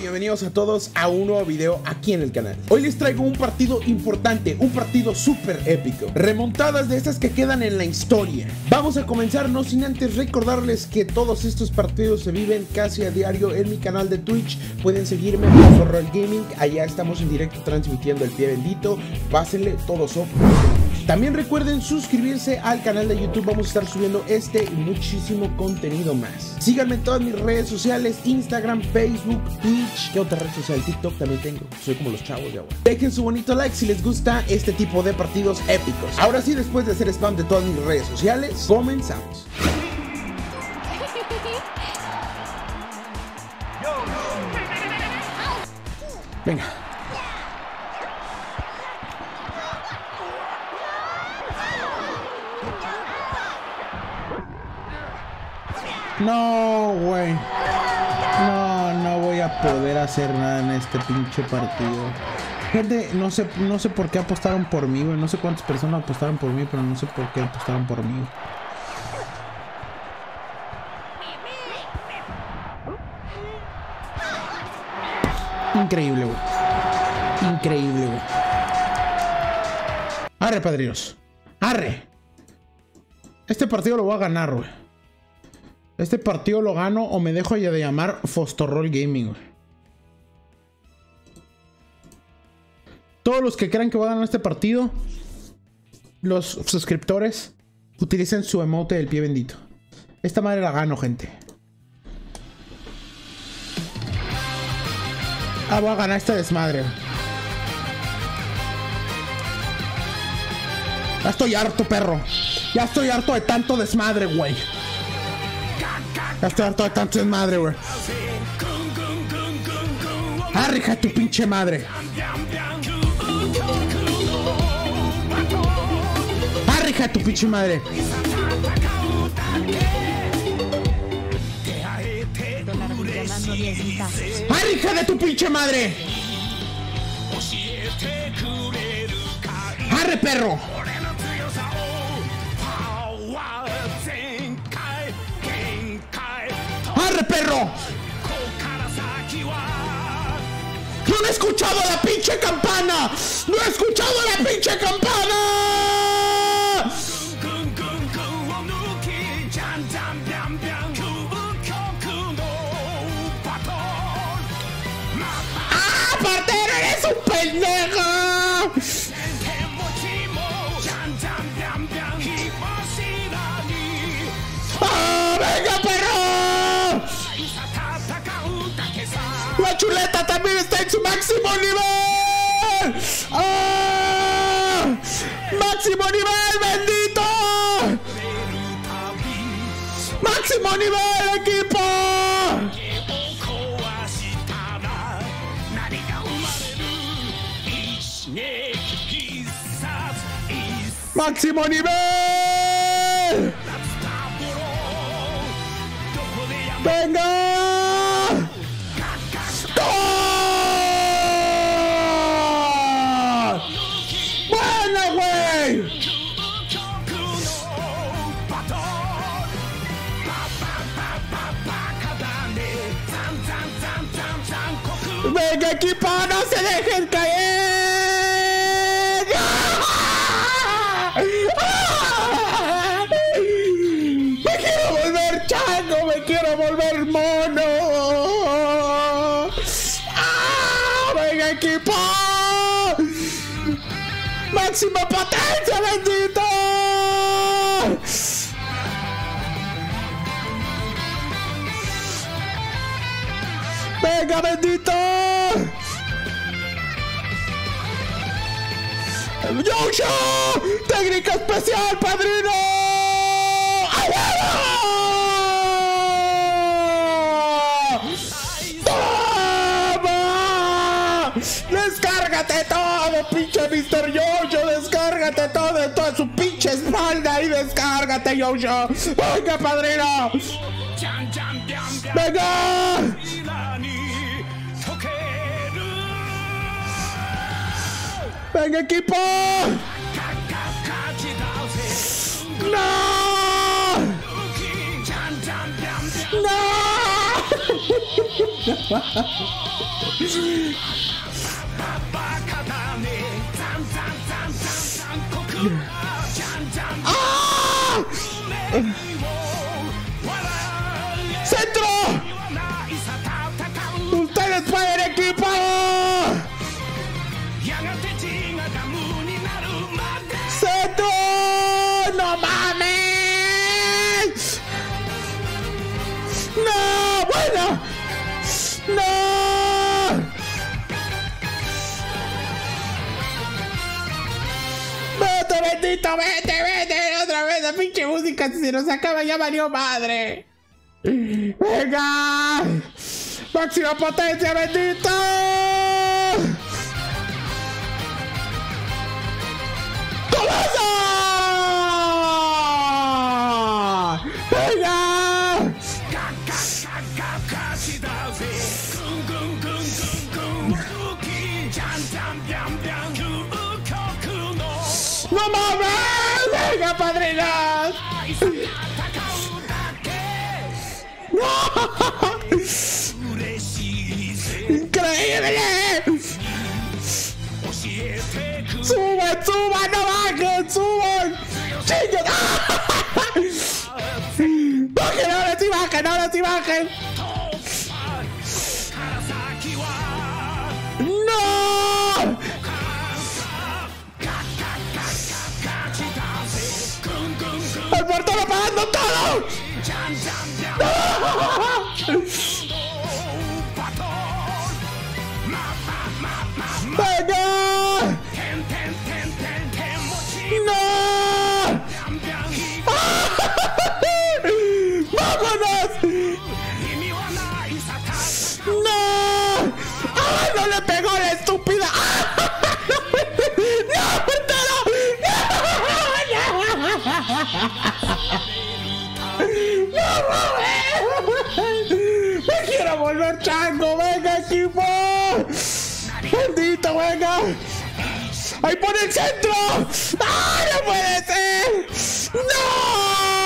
bienvenidos a todos a un nuevo video aquí en el canal. Hoy les traigo un partido importante, un partido súper épico. Remontadas de esas que quedan en la historia. Vamos a comenzar no sin antes recordarles que todos estos partidos se viven casi a diario en mi canal de Twitch. Pueden seguirme en Horror Gaming, allá estamos en directo transmitiendo el pie bendito. Pásenle todos son también recuerden suscribirse al canal de YouTube, vamos a estar subiendo este y muchísimo contenido más. Síganme en todas mis redes sociales, Instagram, Facebook, Twitch, ¿qué otra red social? TikTok también tengo, soy como los chavos de agua. Dejen su bonito like si les gusta este tipo de partidos épicos. Ahora sí, después de hacer spam de todas mis redes sociales, comenzamos. Venga. No, güey. No, no voy a poder hacer nada en este pinche partido. Gente, no sé, no sé por qué apostaron por mí, güey. No sé cuántas personas apostaron por mí, pero no sé por qué apostaron por mí. Increíble, güey. Increíble, güey. Arre, padrinos. Arre. Este partido lo voy a ganar, güey. Este partido lo gano o me dejo ya de llamar Fostorroll Gaming. Todos los que crean que voy a ganar este partido, los suscriptores, utilicen su emote del pie bendito. Esta madre la gano, gente. Ah, voy a ganar esta desmadre. Ya estoy harto, perro. Ya estoy harto de tanto desmadre, güey. Ya estoy harto de tanto madre, güey. Arrija tu pinche madre. Arrija tu pinche madre. Arrija de tu pinche madre. Arre perro. ¡Arre, perro! ¡No he escuchado la pinche campana! ¡No he escuchado la pinche campana! ¡Ah, partero! ¡Eres un pendejo! Chuleta también está en su máximo nivel. ¡Ah! ¡Máximo nivel, bendito! ¡Máximo nivel, equipo! ¡Máximo nivel! ¡Venga! Equipo! ¡No se dejen caer! ¡Me quiero volver chango! ¡Me quiero volver mono! ¡Ah! ¡Venga, equipo! ¡Máxima potencia, bendito! ¡Venga, bendito! ¡Yosha! ¡Técnica especial, padrino! ¡Toma! ¡Descárgate todo, pinche Mr. Yoyo! ¡Descárgate todo en toda su pinche espalda y descárgate, Yoyo! ¡Venga, padrino! ¡Venga! ¡Venga, equipo! ¡No! ¡No! ¡Ah! ¡No! ¡Bueno! ¡No! ¡Vete, bendito! ¡Vete, vete! ¡Otra vez la pinche música! Si se nos acaba ya valió madre. ¡Venga! ¡Máxima potencia, bendito! ¡Venga, padrinos! ¡Increíble! ¡Suban, suban, no bajen! ¡Suban! ¡Chillos! ¡Bajen, ahora sí bajen, ahora sí bajen! não tá não! ¡No! ¡Me quiero volver chango! ¡Venga, equipo! ¡Bendito, venga! ¡Ahí pone el centro! ¡Ah, no puede ser! ¡No!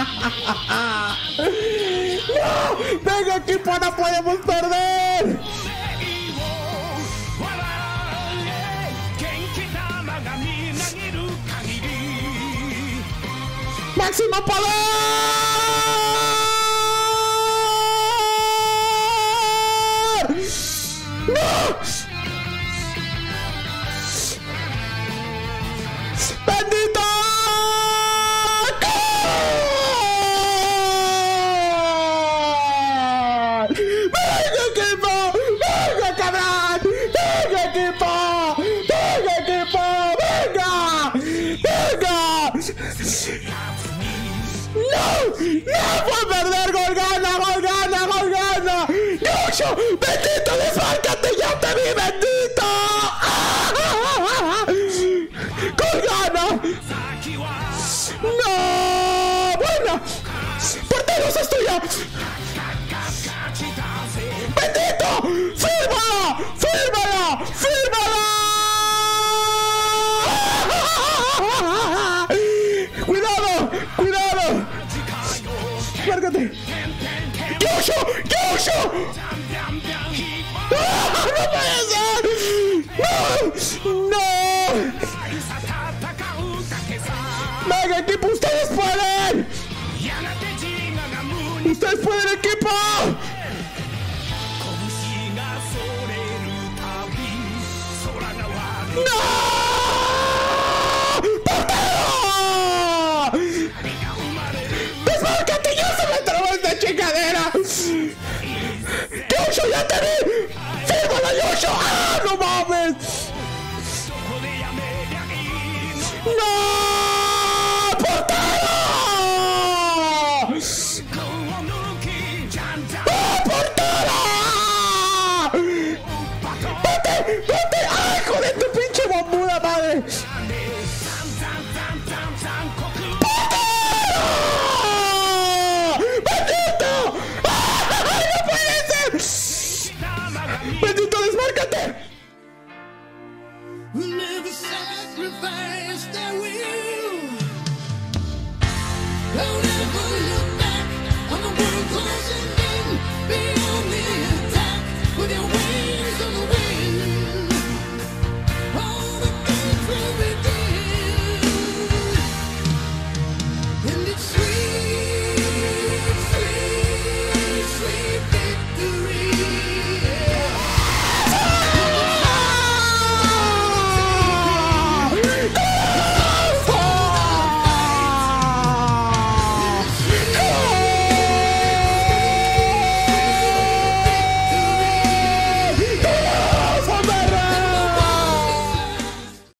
¡No! ¡Venga, equipo! ¡No podemos perder! ¡Máximo poder! ¡No puedo perder! ¡Gol gana! ¡Gol gana! ¡Gol gana! ¡Yuyo! ¡Bendito! ¡Desfárcate! ¡Ya te vi! ¡Bendito! ¡Lárgate! ¡Yosho! ¡Yosho! ¡Ah! ¡No puede ser! ¡No! ¡No! ¡Venga, equipo! ¡Ustedes pueden! ¡Ustedes pueden, equipo! ¡No! With your